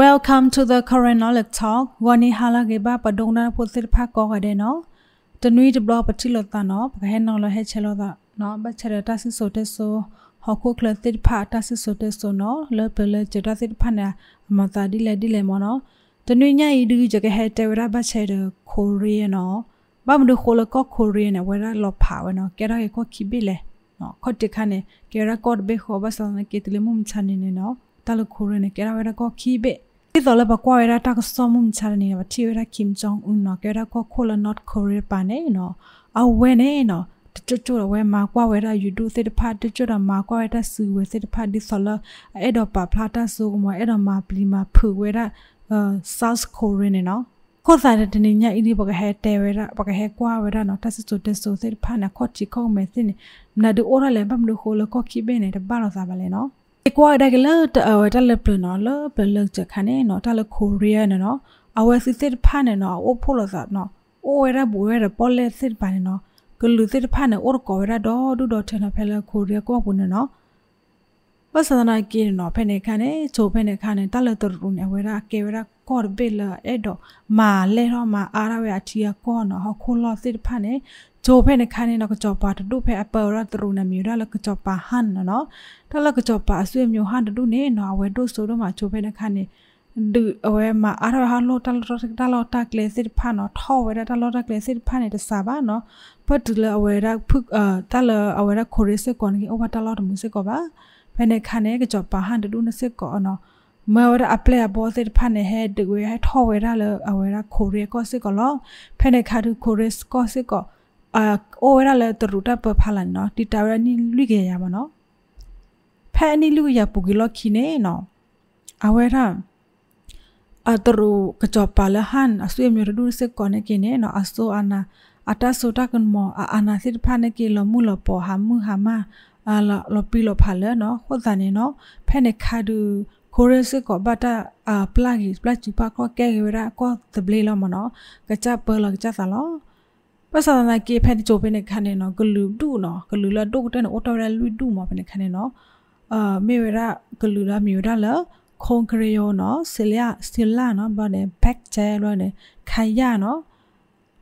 Welcome to the current knowledge talk วันนี้ฮาลาเกบาปดงนาพุทธิภาคกอกะเดเนาะตนุยดบลอปฏิลตาเนาะปะเฮนอลเฮเชลอดาเนาะบัชเรตาสิโซเตโซฮอคุคลติภาตาสิโซเตโซเนาะเลเปเลจตาสิภานะมตาดิเลดิเลมอเนาะตนุยญาอีดูจกะเฮเตวราบัชเรโคเรียเนาะဘာမဒခိုလကောခိုရီနေဝရလောဖာဝနော်ကဲရကောခိဘီလေနော်ခေါတိခါနေကဲရကော့ဘေခောဘဆန်ကေတလမှုမချနေနေနော် တလခိုရီနေကဲရဝရကောခိဘေဒီတော့လည်းဘကွာရတာကစောမှုချနေနေတီရကင်ဂျုံအွန်းနော်ကဲရကောခိုလနော့ကိုရီပါနေနော်အဝဲနေနော်ကျွတ်ကျွတ်ဝဲမှာကွာဝဲတာယူဒူစစ်တဖတ်ကျွတ်ကျွတ်မှာကွာဝဲတာစူဝဲစစ်တဖတ်ဒီဆော်လာအဲ့တော့ပါဖလာတာဆိုကမအဲ့တော့မှာပလီမှာဖူဝဲတာအာ South Korea နေနော်ခေါ်စားတဲ့တနေညအင်းဒီဘကဟဲတဲဝဲတာဘကဟဲကွာဝဲတာနော်တဆဆူတဆူစစ်ဖာနာခေါ်ချီခေါမဲစင်းနာဒူအိုရလဲဘမ်လူခိုလကောခိဘဲနေတဲ့ဘာလို့စားပါလဲနော် အကွာဒါကလတအဝဲတလပလနော်လပလချခနဲ့နော်တလကိုရီးယားနော်အဝဲစစ်စစ်ဖာနဲ့နော်အိုဖိုလို့စားနော်အိုဝဲရဘူဝဲရပေါ်လက်စစ်ပါနဲ့နော်ကလူစစ်ဖာနဲ့အိုကောဝဲရတော့ဒူတော့ထနဖဲလကိုရီးယားကောဘူးနော်ပစဒနာကီနော်ဖဲနေခါနဲ့ချိုဖဲနေခါနဲ့တလတရူနေဝဲရကေဝဲရ ကော့ဘေလာအဲ့တော့မာလဲတော့မာအားရဝဲအထီကောနော်ဟခိုလောစစ်ဖာနဲ့ဂျိုဖဲနေခါနဲ့တော့ကြောပါတူဖဲအပရတရူနေမြူရလကကြောပါဟန်နော်တလကကြောပါအဆွေမျိုးဟန်တူနေနော်ဝဲတို့ဆိုတော့မှာဂျိုဖဲနေခါနဲ့ดูเอาไว้มาอะไรฮะโลตลอดตลอดตากเลสิพาเนาะท่อไว้ได้ตลอดตากเลสิพาเนี่ยจะสาบเนาะพอดูเลยเอาไว้ได้พึกเอ่อตลอเอาไว้ได้โคเรสก่อนกี่โอว่าตลอดมือเสก่อนบ่ภายในคันเนี่ยก็จอบปาหันดูนะเสก่อนเนาะ မော်ရအပလက်ဘောစစ်ဖန်နေဟဲတကွေထော်ဝဲရလအဝဲရခိုရဲကောစစ်ကလောဖဲနေခါသူခိုရဲကောစစ်ကအာအိုဝဲရလတရူတာပဖလာနော်တီတာရနီလွိကေရပါနော်ဖဲအနီလူရပူကီလောခိနေနော်အဝဲရအတရူကကြောပါလဟန်အဆွေမြေရဒူစစ်ကောနေကိနေနော်အဆိုအနာအတဆိုတာကမအာနာစစ်ဖန်နေကိလမူလပေါ်ဟာမူဟာမအလလပီလဖလာနော်ခေါ်တာနေနော်ဖဲနေခါသူ ဒူကိုရစကောဘတာအပလာဂီပလချူပါကောကဲရရာကောတဘလေလမနော်ကချပလကချသလောပစနာကေဖဲချိုပနေခါနေနော်ဂလူဒူနော်ဂလူလာဒုတဲ့နော်အော်တော်ရလူဒူမပနေခါနေနော်အာမေရဂလူလာမြူရလာခုံကရယောနော်ဆီလျဆီလာနော်ဘာနေဘက်ကျဲလောနေခိုင်ရနော်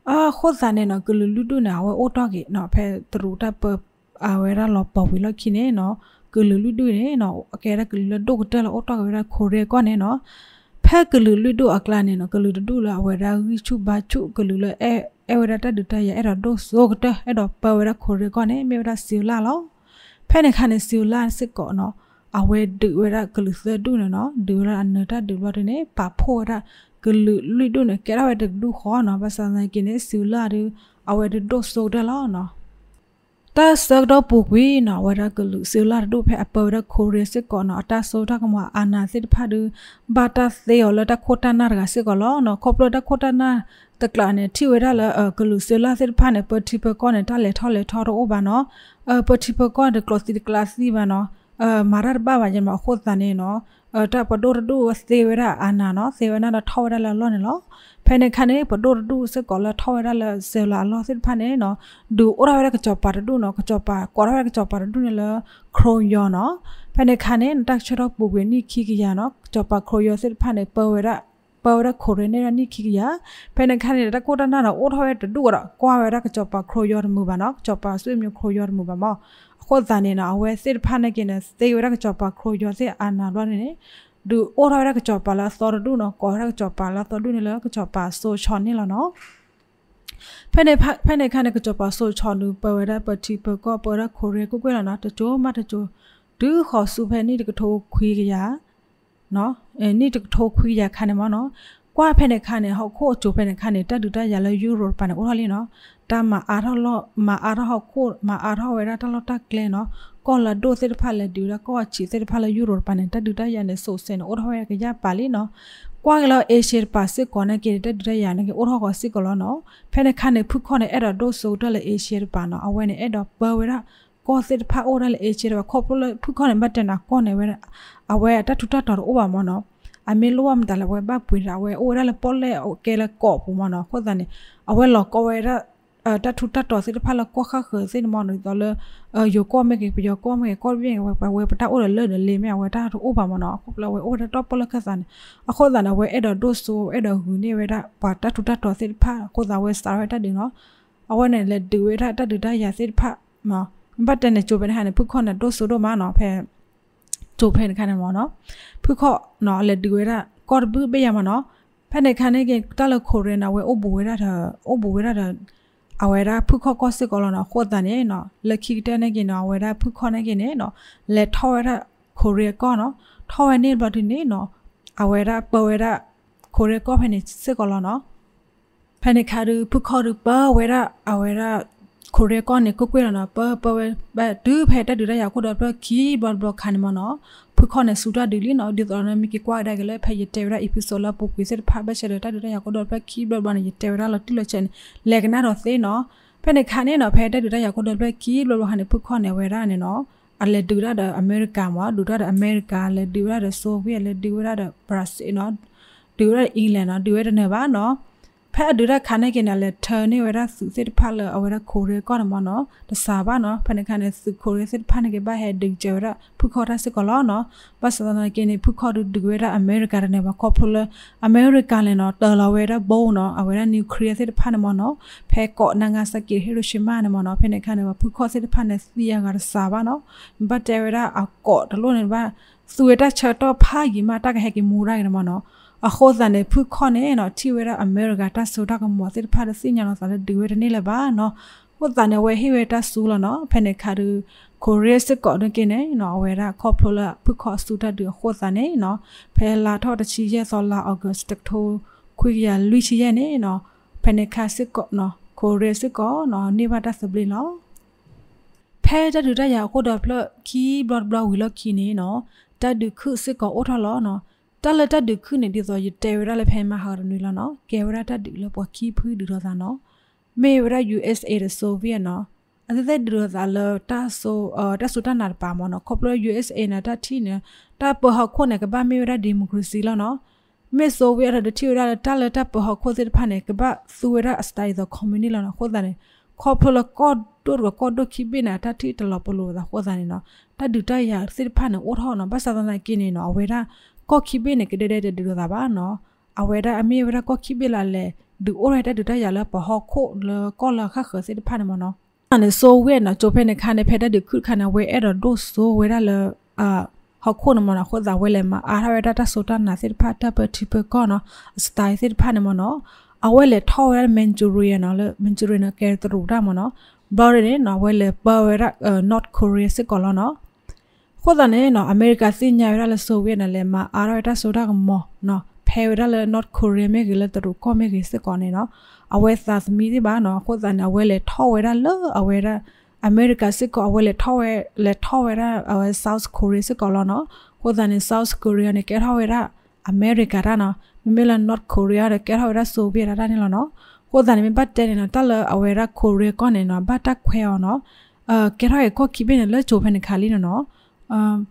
အာခိုဇာနေနော်ဂလူလူဒုနာဝဲအိုတော့ကေနော်ဖဲတရူတပ အဝဲရလောပေါ်ဝီလောခိနေနော်ဂလူလူဒုနေနော်အကဲရဂလူလူဒုကတဲလောအိုတော့ကေရခိုရဲကောနေနော်ဖဲဂလူလူဒုအကလာနေနော်ဂလူဒုလာဝဲရာဝီချုဘာချုဂလူလအဲအဲဝဲရတဒုတရအဲ့တော့ဒုဆိုကတဲအဲ့တော့ပဝဲရခိုရဲကောနေမေဝရစီလာလောဖဲနေခါနေစီလာစစ်ကောနော်အဝဲဒူဝရကလူစဒူနော်ဒူရအနတာဒူရနေပါဖို့ရကလူလူဒူနေကရဝဲဒူခေါ်နော်ဘာစန်ကိနေဆူလာရအဝဲဒူဆိုဒလာနော် တာစတော့ပုကွေးနော်ဝရကလူဆူလာဒူဖဲအပေါ်ရခိုရစစ်ကောနော်အတာဆိုတာကမအာနာစစ်ဖာဒူဘာတာသေော်လတခိုတနာရစစ်ကောလောနော်ခေါပလတခိုတနာတကလာနေထီဝရလာကလူဆူလာစစ်ဖာနေပတိပကောနေတလေထောလေထောတော့ဘာနော်အပတိပကော de close the class ဒီဘာနော် အာမာရဘာဘာဂျမခုတ်တနေနော်အတပဒိုရဒူစေဝရအာနာနော်စေဝနာတော့ထောရလာလောနေလောဖဲနေခနဲ့ပဒိုရဒူစကောလာထောရလာစေလာလောစစ်ဖာနေနော်ဒူအိုရဝရကချပါဒူနော်ကချပါကောရဝရကချပါဒူနေလခရိုယောနော်ဖဲနေခနဲ့တက်ချတော့ပူကွေနိခိကရနော်ချပါခရိုယောစစ်ဖာနေပဝရပေါ်ရခိုရနေရနိခိကရဖဲနေခနဲ့တကိုတနာတော့အိုထောရတူရကွာဝရကချပါခရိုယောမှုပါနော်ချပါဆွေမျိုးခရိုယောမှုပါမော ခေါ်ဇာနေနာအဝဲစစ်ဖာနေကိနေစေရကချပါခရိုယောစေအာနာလွားနေဒူအိုရရကချပါလာစောရဒူနော်ကောရကချပါလာသောဒူနေလကချပါဆိုချော်နေလနော်ဖဲနေဖဲနေခါနေကချပါဆိုချော်နူပဝရပတိပကောပရခိုရဲကိုကွဲလာနော်တချိုးမတချိုးဒူခေါ်စုဖဲနေတကထိုးခွေးကြရနော်အဲနေတကထိုးခွေးရခါနေမနော် ကွာဖဲနေခါနေဟောခို့ချိုဖဲနေခါနေတက်တူတက်ရလဲယူရိုပန်အိုရလီနော်တာမအားထောလောမအားထောခိုမအားထောဝဲတာတလောတက်လဲနော်ကောလာဒိုစစ်ဖာလဲဒူရကောချီစစ်ဖာလဲယူရိုပန်နဲ့တတူတရနေဆိုစင်အိုထောရကရပါလီနော်ကွာကလောအေရှီပါစစ်ကောနေကေတက်တူတရနေကေအိုထောကစစ်ကောလောနော်ဖဲနေခါနေဖုခေါနေအဲ့တော့ဒိုဆိုတက်လဲအေရှီပါနော်အဝဲနေအဲ့တော့ဘဝဲတာကောစစ်ဖာအိုရလဲအေရှီရခေါပလဖုခေါနေမတ်တနာကောနေဝဲအဝဲတတူတတော်အိုပါမနော် အမေလိုမ်တလဝဲဘပွေရဝဲအိုရလဲပေါ်လဲโอเคလဲကောပူမနော်ခေါ်တဲ့အဝဲလောကောဝဲရ တထူတတော်စစ်ဖလာကွာခခစစ်မနော်တော်လယိုကောမဲကေပြကောမဲကောပြင်းဝဝဝပတာအိုလေလေမေဝတာအိုပါမနော်ခုပလဝအိုတတော့ပလခဆန်အခုဒါနဝဲအဲ့တော့ဒိုဆိုအဲ့တော့ဟူနေဝဲတာပါတထူတတော်စစ်ဖကိုသာဝဲစတာရတဒီနော်အဝဲနဲ့လေဒီဝဲတာတတူတရစစ်ဖမဘတ်တနဲ့ကြိုးပနေဟန်ဖုခွန်နဲ့ဒိုဆိုတော့မနော်ဖဲ ကြိုးဖဲခနဲ့မနော်ဖုခော့နော်လေဒီဝဲတာကော်ဘူပေးရမနော်ဖဲနေခနဲ့ကတလခိုရနာဝဲအိုဘူဝဲတာအိုဘူဝဲတာအဝဲရာဖုခော့ကောစစ်ကောလနော်ခိုတန်နေနော်လက်ခိတဲ့နေကနော်အဝဲရာဖုခော့နေကနေနော်လက်ထောရခိုရီကောနော်ထောရနေဘတ်နေနော်အဝဲရာပဝဲရာခိုရီကောဖဲနေစစ်ကောလနော်ဖဲနေခါရဖုခော့ရပဝဲရာအဝဲရာ ခိုရီကောနေကိုကွေရနော်ပပဝဲဘဒူဖဲတက်ဒူရရကိုတော့ပခီဘတ်ဘလခန်မနော်ဖခနဲ့စူတာဒီလီနော်ဒီတော်နမီကကွာဒါကလေးဖဲရတေရအီပီဆိုလာပုကွေစဖာဘချက်တာဒူရရကိုတော့ပခီဘတ်ဘနရတေရလာတိလချန်လေကနာတော့သေးနော်ဖဲနေခါနေနော်ဖဲတက်ဒူရရကိုတော့ပခီဘတ်ဘဟနဲ့ဖခနဲ့ဝဲရနေနော်အလေဒူရတဲ့အမေရိကန်မှာဒူရတဲ့အမေရိကန်လေဒူရတဲ့ဆိုဗီယက်လေဒူရတဲ့ဘရာဇီးနော်ဒူရတဲ့အင်္ဂလန်နော်ဒူရတဲ့နေပါနော် ဖဲအဒူရခါနေကနလေထနေဝရစုစစ်ဖလအဝရခိုရကောနမနောတစာဘာနောဖနေခနဲ့စုခိုရစစ်ဖနေကဘဟဲဒင်ကျရဖုခေါ်ရစစ်ကလောနောဘတ်စဒနာကနေဖုခေါ်ဒူဒူရအမေရိကန်နေမကောဖလအမေရိကန်လေနောတော်လဝရဘုံနောအဝရနျူကလ িয়ার စစ်ဖနေမနောဖဲကောနငါစကီဟီရိုရှီမာနေမနောဖနေခနဲ့ဖုခေါ်စစ်ဖနေစီယာကစာဘာနောဘတ်တဲရအကောတလို့နေဘာစုရတချတော့ဖာကြီးမတကဟဲကီမူရိုင်နေမနော အခိုးစံနေဖုခွန်နေနော်တီဝဲရအမေရိကတဆိုတာကမောစစ်ဖာစညာနော်ဆိုတဲ့ဒီဝဲနေလေပါနော်ဟိုတန်နေဝဲဟိဝဲတဆူလနော်ဖဲနေခါဒူကိုရီးစကောဒကင်းနေနော်ဝဲရခေါပလဖုခေါ်စူတတူခိုးစံနေနော်ဖဲလာထော့တချီရဲ့ဆောလာအော်ဂတ်တထိုခွေရလူချီရဲ့နေနော်ဖဲနေခါစစ်ကောနော်ကိုရီးစကောနော်နေပါတစပလီနော်ဖဲတတူတရခိုးတော့ဖလခီဘလော့ဘလော့ဝီလော့ခီနေနော်တတူခုစစ်ကောအိုထလောနော် တလတဒုခုနေဒီဆိုရတေရလဖဲမဟာရနူလနော်ကေဝရတဒုလပကီဖူဒူရသာနော်မေဝရ USA ရဆိုဗီယက်နော်အသက်သက်ဒူရသာလတာဆိုအတဆူတနာပါမနော်ကောပလ USA နာတတီနေတာပဟခုနေကဘာမေဝရဒီမိုကရေစီလနော်မေဆိုဗီယက်တတီရတလတပဟခုစစ်ဖာနေကဘာသူရအစတိုင်သောကွန်မြူနီလနော်ခိုဒနေခေါပလကောတိုရကောဒိုခိပိနာတတီတလပလိုသာခိုဒနေနော်တဒူတရစစ်ဖာနေအိုထောနော်ဘာသာနာကိနေနော်အဝေရာ ကော့ခိဘေနေကတဲ့တဲ့ဒူတာပါနော်အဝဲတာအမေဝရကော့ခိဘေလာလေဒူအိုရတဲ့ဒူတရလာပဟခိုလကောလာခခစေတဖာနမနော်အနေဆိုဝဲနော်ချိုဖဲနေခါနေဖဲတဲ့ဒုခုခါနဝဲအဲ့တော့ဒိုဆိုဝဲရလအာဟခုနမနခေါ်သာဝဲလေမအားရတာဆိုတာနာစစ်ဖတ်တပတိပကောနော်စတိုင်စစ်ဖတ်နမနော်အဝဲလေထော်ရမန်ဂျူရီယနော်လေမန်ဂျူရီနကဲတရူတာမနော်ဘော်ရနေနော်ဝဲလေပါဝဲရ not korea စစ်ကောနော် ခိုဒနေနော်အမေရိကစညာရလဆိုဝေနလေမအာရတာဆိုတာကမောနော်ဖဲရလ not korea မေကလေတရကောမေကစကောနေနော်အဝဲသသမီဒီပါနော်ခိုဒနေအဝဲလေထောဝဲရလအဝဲရအမေရိကစစ်ကောအဝဲလေထောဝဲလေထောဝဲရအဝဲ south korea စစ်ကောလောနော်ခိုဒနေ south korea နေကဲထောဝဲရအမေရိကရနော်မမေလ not korea ရကဲထောဝဲရဆိုဗီယက်ရနေလောနော်ခိုဒနေမပတ်တဲ့နော်တလအဝဲရ korea ကောနေနော်ဘတ်တက်ခွဲအောင်နော်အဲကဲထောဝဲကောခိဘေနေလေချိုဖနေခါလီနော် um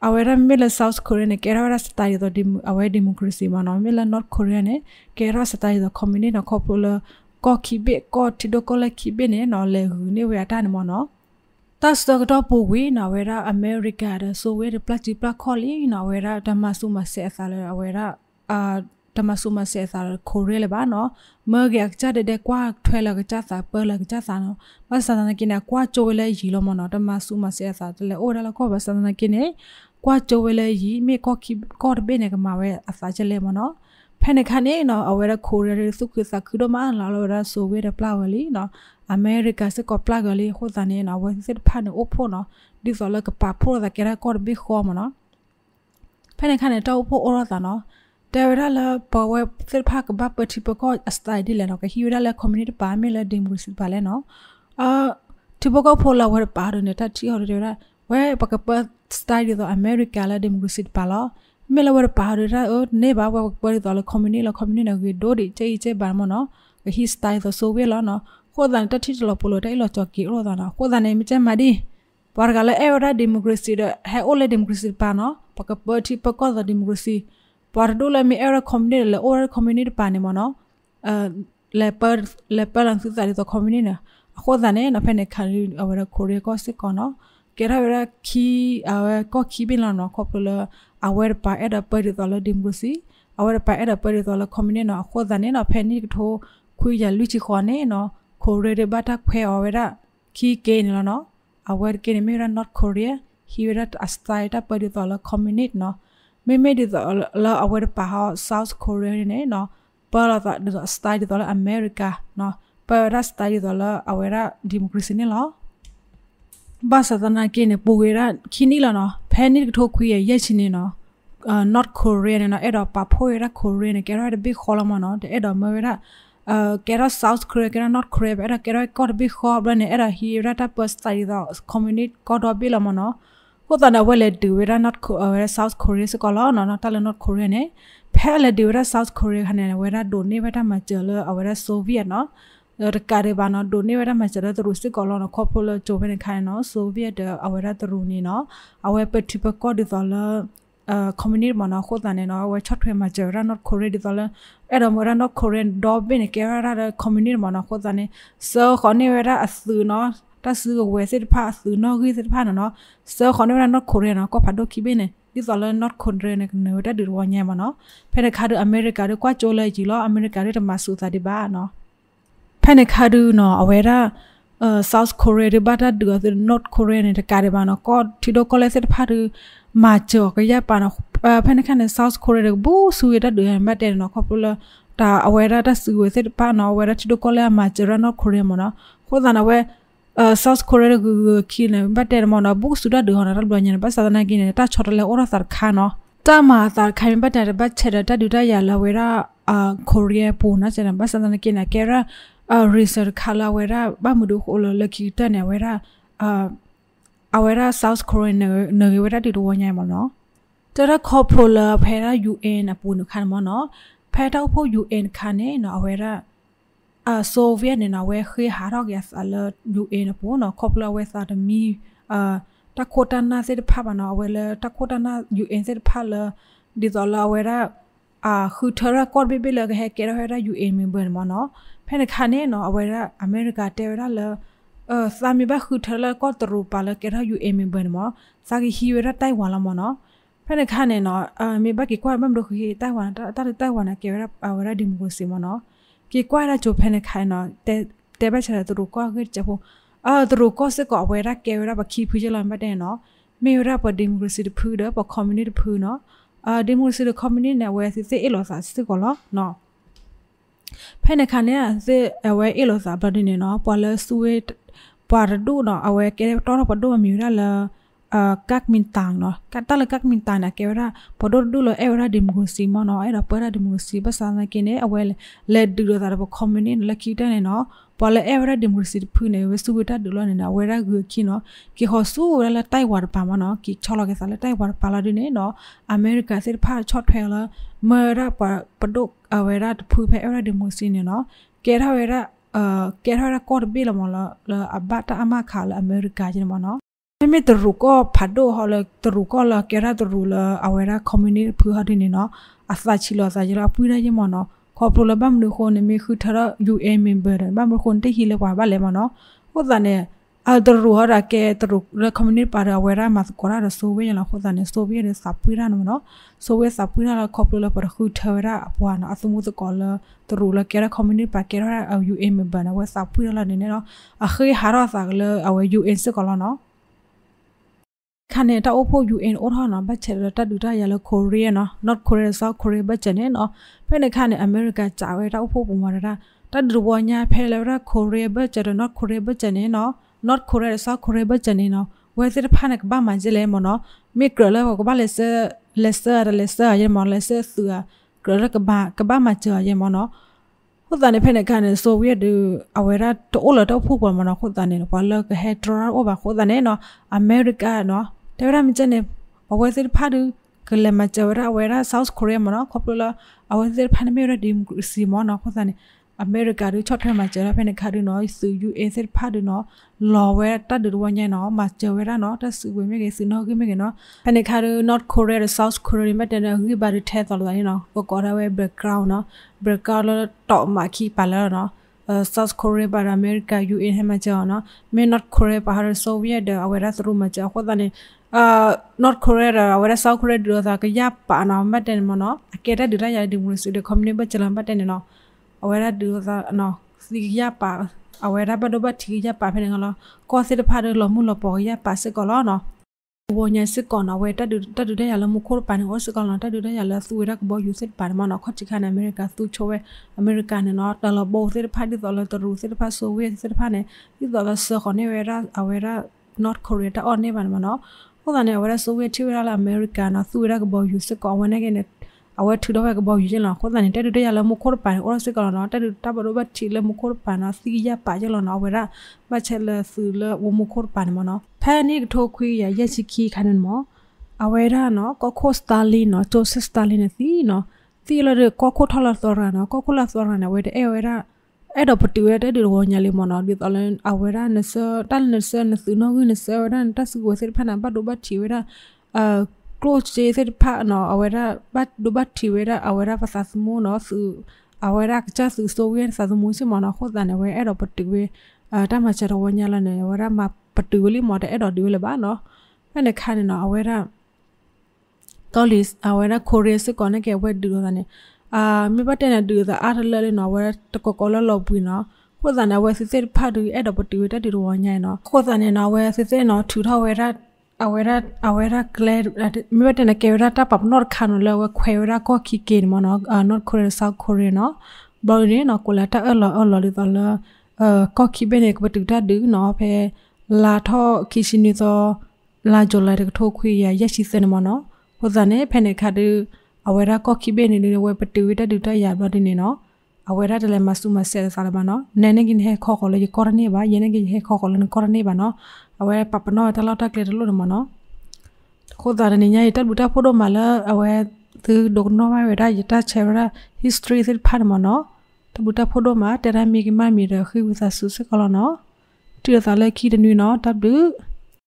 awera mila south korea ne kera ra style do dim awe democracy ma no mila north korea ne kera style do community no khopula ko khibe ko tido ko la khibe ne no le hu ne we ata ne mo no tas do do pu we na we ra america da so we the plastic pla kholi na we ra damasu ma se sa le we ra a တမဆုမဆေစာခိုရဲလေပါနော်မေဂက်ချတဲ့တဲ့ကွာထွဲလကချစာပလကချစာနော်ဘာသာနာကိနေကွာချိုလေရီလောမနော်တမဆုမဆေစာတလေအိုရလကောဘာသာနာကိနေကွာချိုလေရီမေကောခိကောဘေနေကမှာဝဲအစာချလေမနော်ဖဲနေခနေနော်အဝဲရခိုရဲစုခစခုဒမလာလောရဆိုဝဲရပလာဝလီနော်အမေရိကစကောပလာဂလီခိုဇာနေနော်ဝဲစစ်ဖာနေအိုဖိုနော်ဒီဆိုလကပါဖိုဒါကရကောဘီခေါမနော်ဖဲနေခနေတော့ဖိုအော်ရတာနော် แต่เวลาเราบอกว่าเสื้อผ้ากับบ้าเปิดที่ประกอบสไตล์ดีเลยเนาะก็ฮิวได้แล้วคอมมูนิตี้ป้าไม่ละดิมกุสิป้าเลยเนาะอ่าที่ประกอบพอเราว่าป้าเนี่ยถ้าที่เขาเรียกว่าเว้ยปกติเปิดสไตล์ดีต่ออเมริกาแล้วดิมกุสิป้าแล้วไม่ละว่าป้าเรียกว่าเออเนี่ยบ้าว่าเปิดต่อแล้วคอมมูนิตี้แล้วคอมมูนิตี้เนี่ยดูดิเจ๊เจ๊บ้านมันเนาะก็ฮิสไตล์ต่อโซเวียตแล้วเนาะခိုးတဲ့တိတလပလို့တဲ့လောချကီရောတာနော်ခိုးတဲ့နေမချမဒီပါကလည်းအဲ့ရဒီမိုကရေစီတဲ့ဟဲအိုလေဒီမိုကရေစီပါနော်ပကပတိပကောဒီမိုကရေစီ pardo la mi era community la or community pa ne mo no uh လေပါလေပါလန်စုစားတော့ကွန်မြူနတီအခုဒါနဲ့နဖက်နေခါရီအဝရကိုရီကိုစစ်ကောနော်ကဲရရခီအဝကောခီဘင်လာနော်ကောပလအဝရပါအဲ့ဒါပရီတော်လဒီမူစီအဝရပါအဲ့ဒါပရီတော်လကွန်မြူနတီနော်အခုဒါနဲ့နော်ဖက်နေထိုခွေးရလူချီခေါ်နေနော်ကိုရီရဘတ်တက်ဖဲအဝရခီကေနော်နော်အဝရကေနေမရ not korea he will at astaita pari tola community no me me di la aware pa ha south korea ne no para ta di astaita tola america no para astaita tola aware democracy ne lo ba sa na ke ne pu ge ra khini la no phe ni tho khu ye ye chin ne no uh, not korean no edo pa pho ra korean ke ra big kholama no de edo me ra uh kera south korea kera north korea era kera kor bi kho bra ne era hi ra ta pas tai da community ko do bi la mo no ကိုတနာဝဲလေဒူဝဲ not ဝဲ south korea စကလာနော်နော်တလ not korea နေဖဲလေဒူဝဲ south korea ခနဲ့ဝဲရဒိုနေဝဲတာမကျလအဝဲ soviet နော်ရကာရဘာနော်ဒိုနေဝဲတာမကျလသူစကလာနော်ခေါပလိုဂျိုဘန်ခိုင်နော် soviet အဝဲရတရူနေနော်အဝဲပတိပကောဒီတော်လာအာ community မနော်ခိုတန်နေနော်ဝဲချတ်ထွေမှာကျရ not korea ဒီတော်လာအဲ့တော့မရ not korean ဒေါ်ဘင်းကေရရ community မနော်ခိုတန်နေ so ခေါနေဝဲရအစူနော် တာဆူဝဲစစ်ဖာဆူနော်ဂီစစ်ဖာနော်ဆောခေါနေရနော်ကိုရီးယားနော်ကဖတ်ဒိုခိဘေနေဒီဇော်လနော်ကိုရီးယားနော်တာဒီဝညမနော်ဖဲနခါဒအမေရိကကွာချိုလဲဂျီလောအမေရိကရတမဆူတာဒီဘာနော်ဖဲနခါဒနော်အဝဲရာ South Korea de bata du North Korea ne ka de ba no ko thi do ko le set pha du ma cho ko ya pa no pha ne khan South Korea de bu su ya da du ya ma de no ko pu la ta awera da su we set pa no awera thi do ko le ma cho North Korea mo no ko da na we South Korea gu ki ne batter mo na buk suda de hona blo nyane ba sa na ki ne ta chotale ora sar kha no ta ma sar kha mi batter ba che da du da ya la we ra a Korea po na che na ba sa na ki na ke ra a research kha la we ra ba mu du ho lo le ki ta ne we ra a a we ra South Korea ne ne we ra di do nya mo no တရခေါပလိုလာဖဲရာ UN အပူနခါမနော်ဖဲတောက်ဖို့ UN ခါနေနော်အဝဲရာ အာဆိုဗီယက်နေနာဝဲခေဟာရော့ဂက်အလယူအင်းပေါ်နော်ကောပလာဝဲစာတမီအာတခိုတနာစစ်ဖပါနော်ဝဲလေတခိုတနာယူအင်းစစ်ဖလာဒီဇော်လာဝဲရာအာခူထရာကော့ဘီဘီလကဟဲကေရဟဲရာယူအင်းမင်ဘန်မနော်ဖဲနခါနေနော်အဝဲရာအမေရိကတေရာလာအစာမီဘခူထလာကော့တရူပါလကေရာယူအင်းမင်ဘန်မစာကီဟီဝဲရာတိုင်ဝါလာမနော်ဖဲနခါနေနော်အမေဘကီကွာမမ်ဒိုခီတိုင်ဝါတာတာတိုင်ဝါနာကေရာအဝဲရာဒီမိုကရေစီမနော် ကေကွာရချိုဖဲနေခိုင်နော်တဲတဲဘက်ချရသူတို့ကွာခဲ့ချဖို့အာသူတို့ကောစကောဝဲရကေရဘခီဖူးချလမတဲ့နော်မေရပဒီမိုကရေစီတဖူးတော့ပကွန်မြူနတီဖူးနော်အာဒီမိုကရေစီကွန်မြူနတီနဲ့ဝဲစစ်စစ်အလောစာစစ်ကောလောနော်ဖဲနေခါနေစစ်အဝဲအလောစာဘဒင်းနော်ပေါ်လဆူဝဲပါရဒူနော်အဝဲကေတော်ပဒူမြူရလာ uh kak mintang no kata le kak mintang na ke ora podor du lo era democracy mo no era pera democracy ba sa na kine awel le du lo da bo community le ki ta ne no pole era democracy phu ne we su ta du lo ne na we ra gu ki no ki ho su ra la tai war pa mo no ki cholo ke sa le tai war pa la du ne no america se pha chot phel la ma ra pa padu awera phu phe era democracy ne no ke ra we ra uh ke ra ra ko bi la mo la abata ama kha la america je mo no ไม่ เมตรูก็ผัดโดฮอลตรูก็ละเกราตรูละเอาเวลาคอมมิวนิตี้พื้นที่นี่เนาะอาศัยชิลอาศัยเราพูดได้ยังมอเนาะขอบรบบัมดูคนเนี่ยมีคือทาระยูเอ็มเมมเบอร์บัมคนที่ฮิเลกว่าบ้านเลยมอเนาะโคตรเนี่ยเอาตรูฮอระเกตรูละคอมมิวนิตี้ปาระเวลามาสกอระระโซเวียนละโคตรเนี่ยโซเวียนเนี่ยสับพูดได้เนาะโซเวียนสับพูดได้ละขอบรบปาระคือทาระปวานะสมมุติก่อนละตรูละเกราคอมมิวนิตี้ปาเกราเอายูเอ็มเมมเบอร์นะเวสับพูดได้ละเนี่ยเนาะอ่ะเคยหาราสักละเอายูเอ็นสกอละเนาะ ခါနေတာအဖို့ UN အော်ဟာနာဘတ်ချေရတဒူတာရလကိုရီးယားနော် North Korea South Korea ဘတ်ချေနေနော်ဖဲနေခါနေ America ကြာဝဲတာအဖို့ပုံမာတာတဒူဘညာဖဲလေရ Korea ဘတ်ချေ North Korea ဘတ်ချေနေနော် North Korea South Korea ဘတ်ချေနေနော်ဝဲစစ်ဖာနကဘာမဂျလေမနော်မိကရလကဘာလေဆလက်ဆာလက်ဆာရမလက်ဆာဆူကရကဘာကဘာမချာရမနော်ဟုတ်တယ်ဖဲနေခါနေဆိုဗီယက်တူအဝဲရတိုးလတော့ဖို့ပေါ်မနော်ဟုတ်တယ်နော်ဘာလကဟက်ဒရာအော်ဘာဟုတ်တယ်နော်အမေရိကနော် တေရမချနေဘဝစစ်ဖာဒူကလမချဝရဝရ South Korea မနော်ခေါပလအဝစစ်ဖာနမေရဒီမိုကရေစီမနော်ခေါစနေအမေရိကတို့ချော့ထဲမှာကျရဖဲနေခါတို့နော်စူယူအေစစ်ဖတ်တို့နော်လော်ဝဲတတ်တို့ဝညနော်မကျဝဲရနော်တဆူဝဲမြေကစနော်ကိမြေကနော်ဖဲနေခါတို့ North Korea South Korea မတဲ့နော်ဟိဘာတွေထဲတော်လာနော်ကိုကောရဝဲ background နော် background တော့မခီပါလာနော် South Korea ပါ America UN ဟမှာကြောနော် Me North Korea ပါ Soviet အဝဲရသရုမကြောခေါ်တဲ့ အာ North Korea အဝဲရ South Korea တို့သာကရပါနော်မတ်တယ်မနော်အကဲတဲ့ဒူရရဒီမူစီဒီ community ဘချလန်ပတ်တယ်နော်အဝဲရဒူသာနော်စီရပါအဝဲရဘဒဘတီရပါဖနေနော်ကောစစ်ဖားရလမှုလပေါ်ရပါစကောလောနော်ဝညာစစ်ကောနော်ဝဲတတူတတူတဲ့ရလမှုခိုးပန်ဟောစစ်ကောနော်တတူတဲ့ရလသူရကဘောယူစစ်ပါမနော်ခေါချခန်အမေရိကသူချိုဝဲအမေရိကန်နော်တလဘောစစ်ဖားဒီတော်လတရူစစ်ဖားဆိုဝဲစစ်ဖားနေဒီတော်လဆခေါနေဝဲရအဝဲရ North Korea တာအော်နေပါမနော် ဟိုကနေဝဲဆိုဝဲတီဝဲလာအမေရိကန်နော်သူရကဘောယူစစ်ကောဝဲနေကနေအဝဲထူတော့ကဘောယူရင်လားခေါ်တဲ့တဲ့တဲ့ရလမခေါ်ပန်အော်စစ်ကောနော်တဲ့တဘရဘချီလမခေါ်ပန်နော်စီရပါကြလောနော်ဝဲရမချက်လဆူလဝမခေါ်ပန်မနော်ဖဲနိကထိုခွေးရရက်စီခီခနန်မောအဝဲရနော်ကောခိုစတာလီနော်ဂျိုဆက်စတာလီနစီနော်စီလရကောခိုထလာသောရနော်ကောခိုလာသောရနော်ဝဲတဲ့အဲဝဲရ အဲ့တော့ပတူရတဲ့ဒီဝညာလေးမနော်ဒီတလန်အဝဲရနစတန်နစနစနောဝနစဝရန်တဆူဝစစ်ဖနာဘတ်ဒဘချီဝဲရအာ close ကျေစစ်ဖာနော်အဝဲရဘတ်ဒဘချီဝဲရအဝဲရပစစမိုနော်ဆူအဝဲရကချဆူဆိုဝဲဆာဇမူစမနော်ခေါ်တဲ့ဝဲအဲ့တော့ပတူဝဲအာတမချရဝညာလနဲ့ဝဲရမပတူလီမော်တဲ့အဲ့တော့ဒီဝဲလပါနော်အဲ့နဲ့ခါနေနော်အဝဲရကောလီအဝဲရကိုရီးစစ်ကောနဲ့ကဲဝဲဒူလို့တဲ့ အာမြပတ်တဲ့ဒူတာအားလဲလဲနော်ဝဲတကောကောလောလောပွေနော်ခိုးစံဝဲစစ်စစ်ဖတ်တူအဲ့တော့ပတူတက်တူဝညိုင်နော်ခိုးစံနေနော်ဝဲစစ်စစ်နော်ထူထောက်ဝဲရအဝဲရအဝဲရကလဲမြပတ်တဲ့ကေရတာပပနော်ခါနော်လဲဝဲခွဲရကောခီကေမနော်နော်ကိုရီးဆောက်ကိုရီးနော်ဘော်ရီနော်ကိုလာတာအလောအလောလီတော်လာအာကောခီဘဲနေကပတူတာဒူနော်ဖဲလာထောခီရှိနေသောလာဂျိုလာတကထိုခွေရရရှိစနမနော်ဟိုစံနေဖဲနေခါဒူ အဝဲရကောခိဘေနေနေဝဲပတူဝတတူတရဘတ်နေနော်အဝဲရတလည်းမဆုမဆဲစားလပါနော်နဲနေကင်းဟဲခေါခေါလေကောရနေပါယနေကင်းဟဲခေါခေါလေကောရနေပါနော်အဝဲပပနောတလောက်တက်လေလို့မနော်ခိုးတာနေညာတက်ဘူတာဖို့တော့မလာအဝဲသူဒုနောမဝဲရရတာချေရ history စစ်ဖတ်မနော်တဘူတာဖို့တော့မတရမီကမမီရခိဝသဆုစကလနော်တီရသလည်းခီတနွေနော်တပ်ဘူး